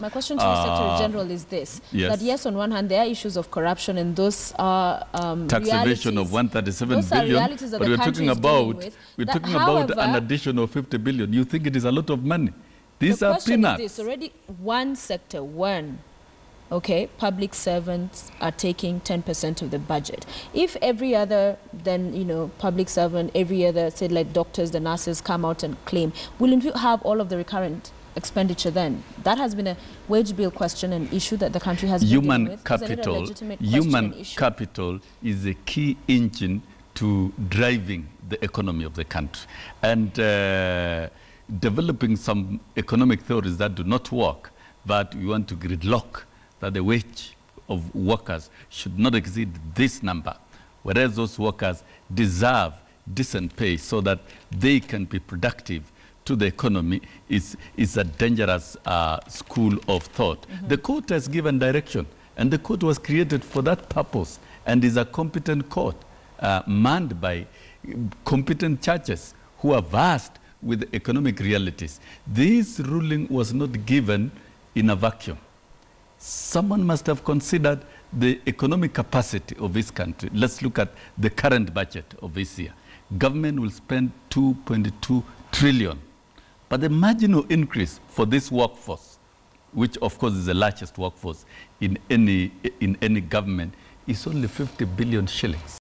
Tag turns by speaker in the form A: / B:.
A: My question to you, Secretary
B: Uh,
A: General, is this:
B: yes.
A: that yes, on one hand, there are issues of corruption, and those are um,
B: evasion of
A: realities.
B: 137
A: Those are realities that
B: but
A: the
B: we're talking about we're
A: That-
B: talking about an additional 50 billion. You think it is a lot of money? These
A: the
B: are
A: question
B: peanuts.
A: is this: already one sector, one, okay, public servants are taking 10% of the budget. If every other, then you know, public servant, every other, say like doctors, the nurses come out and claim, will you have all of the recurrent? Expenditure then? That has been a wage bill question and issue that the country has been
B: human
A: with. It a
B: capital
A: question
B: human capital is a key engine to driving the economy of the country. And uh, developing some economic theories that do not work but we want to gridlock that the wage of workers should not exceed this number. Whereas those workers deserve decent pay so that they can be productive to the economy is, is a dangerous uh, school of thought. The court has given direction, and the court was created for that purpose and is a competent court uh, manned by competent judges who are versed with economic realities. This ruling was not given in a vacuum. Someone must have considered the economic capacity of this country. Let's look at the current budget of this year. Government will spend 2.2 trillion. But the marginal increase for this workforce, which of course is the largest workforce in any, in any government, is only 50 billion shillings.